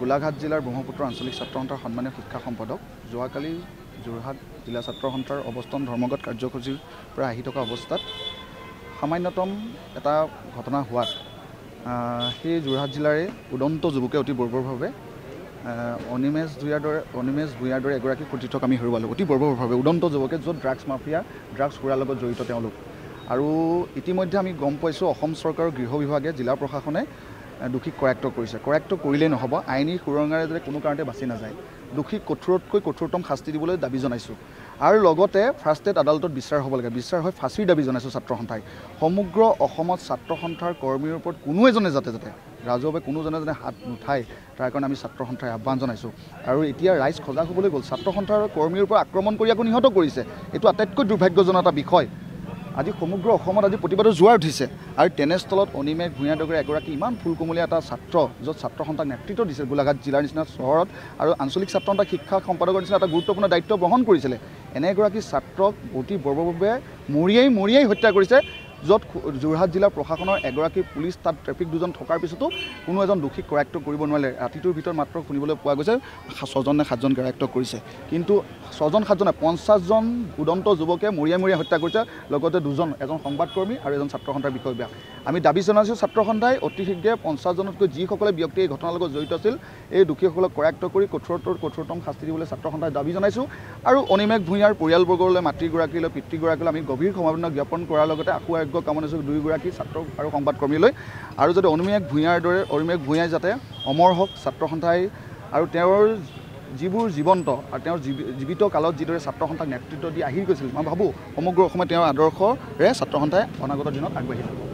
গোলাঘাট জিলাৰ ব্ৰহ্মপুত্ৰ আঞ্চলিক ছাত্ৰ সন্থাৰ সন্মানীয় শিক্ষা সম্পাদক যোৱাকালি যোৰহাট জিলা ছাত্ৰ সন্থাৰ অৱস্থান ধৰ্মঘট কাৰ্যসূচীৰ পৰা আহি থকা অৱস্থাত সামান্যতম এটা ঘটনা হোৱাত সেই যোৰহাট জিলাৰে উদন্ত যুৱকে অতি বৰ্বৰভাৱে অনিমেষ ভূঞাৰ দৰে অনিমেষ ভূঞাৰ দৰে এগৰাকী সতীৰ্থক আমি হেৰুৱালোঁ। অতি বৰ্বৰভাৱে উদন্ত যুৱকে য'ত ড্ৰাগছ মাফিয়া ড্ৰাগছ সুৰাৰ লগত জড়িত তেওঁলোক। আৰু ইতিমধ্যে আমি গম পাইছোঁ অসম চৰকাৰৰ গৃহ বিভাগে জিলা প্ৰশাসনে দোষীক কৰায়ত্ব কৰিছে। কৰায়ত্ব কৰিলেই নহ'ব। আইনী সুৰঙাৰে যাতে কোনো কাৰণতে বাচি নাযায় দোষীক কঠোৰতকৈ কঠোৰতম শাস্তি দিবলৈ দাবী জনাইছোঁ। আৰু লগতে ফাৰ্ষ্ট ষ্টেট আদালতত বিচাৰ হ'ব লাগে। বিচাৰ হৈ ফাঁচীৰ দাবী জনাইছোঁ ছাত্ৰ সন্থাই। সমগ্ৰ অসমত ছাত্ৰ সন্থাৰ কৰ্মীৰ ওপৰত কোনো এজনে যাতে যাতে ৰাজহুৱাভাৱে কোনোজনে যাতে হাত নুঠায় তাৰ কাৰণে আমি ছাত্ৰ সন্থাই আহ্বান জনাইছোঁ। আৰু এতিয়া ৰাইজ সজাগ হ'বলৈ গ'ল। ছাত্ৰ সন্থাৰ কৰ্মীৰ ওপৰত আক্ৰমণ কৰি আকৌ নিহত কৰিছে। এইটো আটাইতকৈ দুৰ্ভাগ্যজনক এটা বিষয়। আজি সমগ্ৰ অসমত আজি প্ৰতিবাদৰ জোৱাৰ উঠিছে। আৰু তেনেস্থলত অনিমেষ ভূঞা ডগৰে এগৰাকী ইমান ফুলকুমলীয়া এটা ছাত্ৰ য'ত ছাত্ৰ সন্থাক নেতৃত্ব দিছিল। গোলাঘাট জিলাৰ নিচিনা চহৰত আৰু আঞ্চলিক ছাত্ৰ সন্থাক শিক্ষা সম্পাদকৰ নিচিনা এটা গুৰুত্বপূৰ্ণ দায়িত্ব গ্ৰহণ কৰিছিলে। এনে এগৰাকী ছাত্ৰক অতি বৰ্বৰভাৱে মৰিয়াই মৰিয়াই হত্যা কৰিছে। য'ত যোৰহাট জিলা প্ৰশাসনৰ এগৰাকী পুলিচ তাত ট্ৰেফিক দুজন থকাৰ পিছতো কোনো এজন দোষীক কৰায়ত্ব কৰিব নোৱাৰিলে। ৰাতিটোৰ ভিতৰত মাত্ৰ শুনিবলৈ পোৱা গৈছে ছজন সাতজন কৰায়ত্ব কৰিছে। কিন্তু ছজন সাতজনে পঞ্চাছজন উদন্ত যুৱকে মৰিয়াই মৰিয়াই হত্যা কৰিছে লগতে দুজন এজন সংবাদকৰ্মী আৰু এজন ছাত্ৰ সন্থাৰ বিষয়ববীয়া আমি দাবী জনাইছোঁ ছাত্ৰ সন্থাই অতি শীঘ্ৰে পঞ্চাছজনতকৈ যিসকলে ব্যক্তি এই ঘটনাৰ লগত জড়িত আছিল এই দোষীসকলক কৰায়ত্ব কৰি কঠোৰতৰ কঠোৰতম শাস্তি দিবলৈ ছাত্ৰ সন্থাই দাবী জনাইছোঁ। আৰু অনিমেষ ভূঞাৰ পৰিয়ালবৰ্গলৈ মাতৃগৰাকীলৈ পিতৃগৰাকীলৈ আমি গভীৰ সমবেদনা জ্ঞাপন কৰাৰ লগতে আকু আৰোগ্য কামনাইছোঁ দুয়োগৰাকী ছাত্ৰ আৰু সংবাদকৰ্মীলৈ। আৰু যাতে অনিমেষ ভূঞাৰ দৰে অনিমেষ ভূঞাই যাতে অমৰ হওক ছাত্ৰ সন্থাই আৰু তেওঁৰ যিবোৰ জীৱন্ত আৰু তেওঁৰ জীৱি- জীৱিত কালত যিদৰে ছাত্ৰ সন্থাক নেতৃত্ব দি আহি গৈছিল মই ভাবোঁ সমগ্ৰ অসমে তেওঁৰ আদৰ্শৰে ছাত্ৰ সন্থাই অনাগত দিনত আগবাঢ়ি যাব।